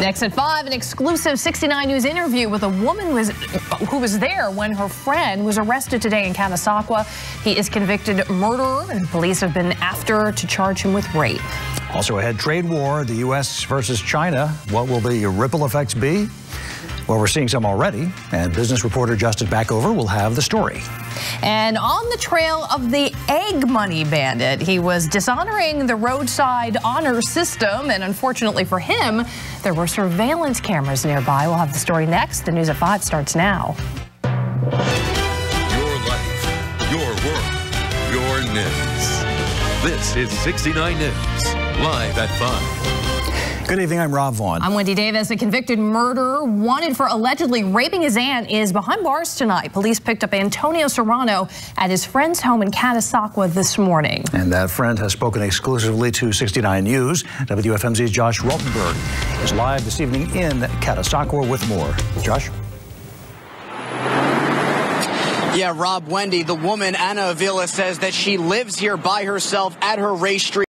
Next at 5, an exclusive 69 News interview with a woman who was, who was there when her friend was arrested today in Catasauqua. He is convicted murderer, and police have been after to charge him with rape. Also ahead, trade war, the U.S. versus China. What will the ripple effects be? Well, we're seeing some already, and business reporter Justin Backover will have the story. And on the trail of the egg money bandit, he was dishonoring the roadside honor system, and unfortunately for him, there were surveillance cameras nearby. We'll have the story next. The News at 5 starts now. Your life, your world, your news. This is 69 News, live at 5. Good evening, I'm Rob Vaughn. I'm Wendy Davis. A convicted murderer wanted for allegedly raping his aunt is behind bars tonight. Police picked up Antonio Serrano at his friend's home in Catasauqua this morning. And that friend has spoken exclusively to 69 News. WFMZ's Josh Rottenberg is live this evening in Catasauqua with more. Josh? Yeah, Rob Wendy, the woman, Anna Avila, says that she lives here by herself at her race street.